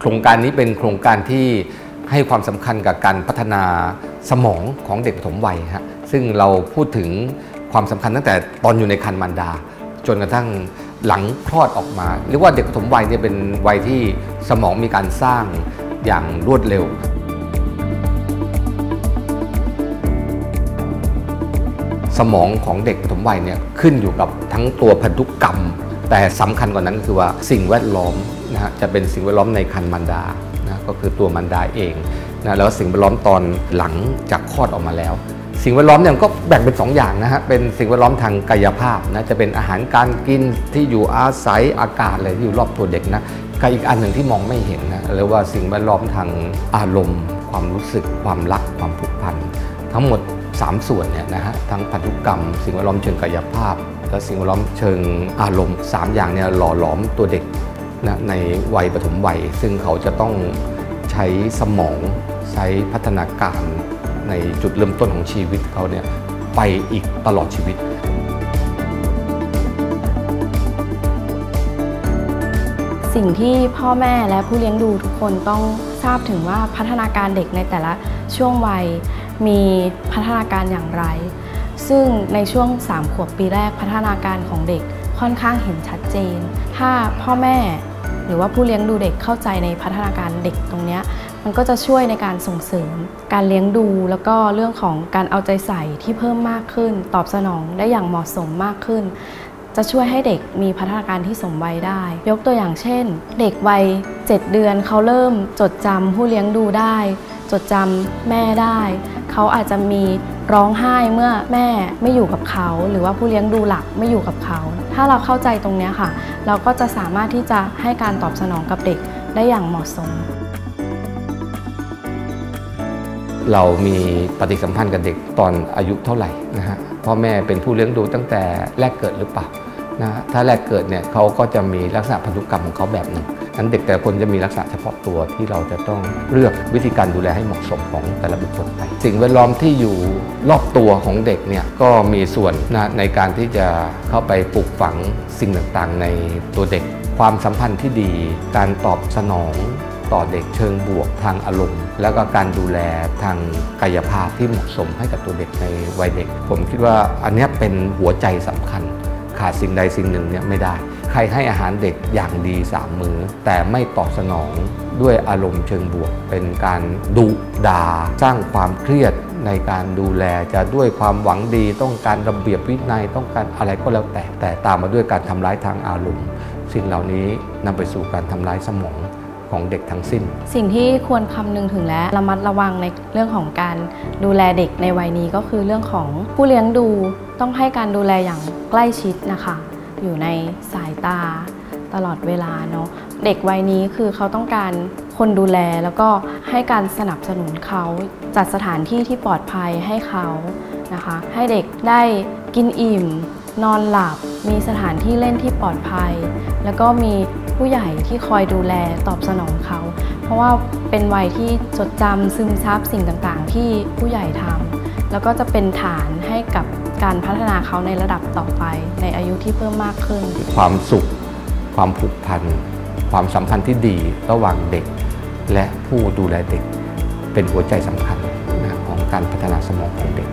โครงการนี้เป็นโครงการที่ให้ความสำคัญกับการพัฒนาสมองของเด็กปฐมวัยฮะซึ่งเราพูดถึงความสำคัญตั้งแต่ตอนอยู่ในครรภ์มารดา จนกระทั่งหลังคลอดออกมา เรียกว่าเด็กปฐมวัยเนี่ยเป็นวัยที่สมองมีการสร้างอย่างรวดเร็ว สมองของเด็กปฐมวัยเนี่ยขึ้นอยู่กับทั้งตัวพันธุกรรม แต่สำคัญกว่านั้นคือว่าสิ่งแวดล้อมนะฮะจะเป็นสิ่งแวดล้อมในครรภ์มารดานะก็คือตัวมารดาเองนะแล้วสิ่งแวดล้อมตอนหลังจากคลอดออกมาแล้ว สิ่งแวดล้อมเนี่ยก็แบ่งเป็น2อย่างนะฮะเป็นสิ่งแวดล้อมทางกายภาพนะจะเป็นอาหารการกินที่อยู่อาศัยอากาศอะไรที่อยู่รอบตัวเด็กนะกับอีกอันหนึ่งที่มองไม่เห็นนะเรียกว่าสิ่งแวดล้อมทางอารมณ์ ความรู้สึก ความรัก ความผูกพัน ทั้งหมด 3 ส่วนเนี่ยนะฮะทั้งพันธุกรรม สิ่งแวดล้อมเชิงกายภาพ และสิ่งแวดล้อมเชิงอารมณ์ 3 อย่างเนี่ยหล่อหลอมตัวเด็กนะในวัยปฐมวัย ซึ่งเขาจะต้องใช้สมองใช้พัฒนาการในจุดเริ่มต้นของชีวิตเขาเนี่ยไปอีกตลอดชีวิตสิ่งที่พ่อแม่และผู้เลี้ยงดูทุกคนต้องทราบถึงว่าพัฒนาการเด็กในแต่ละช่วงวัย มีพัฒนาการอย่างไร ซึ่งในช่วง 3 ขวบปีแรกพัฒนาการของเด็กค่อนข้างเห็นชัดเจน ถ้าพ่อแม่หรือว่าผู้เลี้ยงดูเด็กเข้าใจในพัฒนาการเด็กตรงนี้มันก็จะช่วยในการส่งเสริม การเลี้ยงดูแล้วก็เรื่องของการเอาใจใส่ที่เพิ่มมากขึ้น ตอบสนองได้อย่างเหมาะสมมากขึ้น จะช่วยให้เด็กมีพัฒนาการที่สมวัยได้ ยกตัวอย่างเช่น เด็กวัย 7 เดือนเขาเริ่มจดจำผู้เลี้ยงดูได้ จดจำแม่ได้ เขาอาจจะมีร้องไห้เมื่อแม่ไม่อยู่กับเขา หรือว่าผู้เลี้ยงดูหลักไม่อยู่กับเขา ถ้าเราเข้าใจตรงนี้ค่ะ เราก็จะสามารถที่จะให้การตอบสนองกับเด็กได้อย่างเหมาะสม เรามีปฏิสัมพันธ์กับเด็กตอนอายุเท่าไหร่นะฮะพ่อแม่เป็นผู้เลี้ยงดูตั้งแต่แรกเกิดหรือเปล่านะฮะถ้าแรกเกิดเนี่ยเขาก็จะมีลักษณะพันธุกรรมของเขาแบบหนึ่ง นั้นเด็กแต่คนจะมีลักษณะเฉพาะตัวที่เราจะต้องเลือกวิธีการดูแลให้เหมาะสมของแต่ละบุคคลไป สิ่งแวดล้อมที่อยู่รอบตัวของเด็กเนี่ยก็มีส่วนนะในการที่จะเข้าไปปลูกฝังสิ่งต่างๆ ในตัวเด็ก ความสัมพันธ์ที่ดี การตอบสนองต่อเด็กเชิงบวกทางอารมณ์ แล้วก็การดูแลทางกายภาพที่เหมาะสมให้กับตัวเด็กในวัยเด็ก ผมคิดว่าอันนี้เป็นหัวใจสำคัญ ขาดสิ่งใดสิ่งหนึ่งเนี่ยไม่ได้ ใครให้อาหารเด็กอย่างดีสามมือแต่ไม่ตอบสนองด้วยอารมณ์เชิงบวก เป็นการดุดาสร้างความเครียดในการดูแลจะด้วยความหวังดี ต้องการระเบียบวินัยต้องการอะไรก็แล้วแต่ แต่ตามมาด้วยการทำร้ายทางอารมณ์ สิ่งเหล่านี้นำไปสู่การทำร้ายสมองของเด็กทั้งสิ้น สิ่งที่ควรคำนึงถึงและระมัดระวังในเรื่องของการดูแลเด็กในวัยนี้ก็คือเรื่องของผู้เลี้ยงดูต้องให้การดูแลอย่างใกล้ชิดนะคะ อยู่ในสายตาตลอดเวลาเนาะเด็กวัยนี้คือเขาต้องการคนดูแลแล้วก็ให้การสนับสนุนเขาจัดสถานที่ที่ปลอดภัยให้เขานะคะ ให้เด็กได้กินอิ่ม นอนหลับ มีสถานที่เล่นที่ปลอดภัย แล้วก็มีผู้ใหญ่ที่คอยดูแลตอบสนองเขา เพราะว่าเป็นวัยที่จดจำซึมซับสิ่งต่างๆ ที่ผู้ใหญ่ทำ แล้วก็จะเป็นฐานให้กับการพัฒนาเขาในระดับต่อไป ในอายุที่เพิ่มมากขึ้น ความสุข ความผูกพัน ความสัมพันธ์ที่ดีระหว่างเด็ก และผู้ดูแลเด็ก เป็นหัวใจสำคัญของการพัฒนาสมองของเด็ก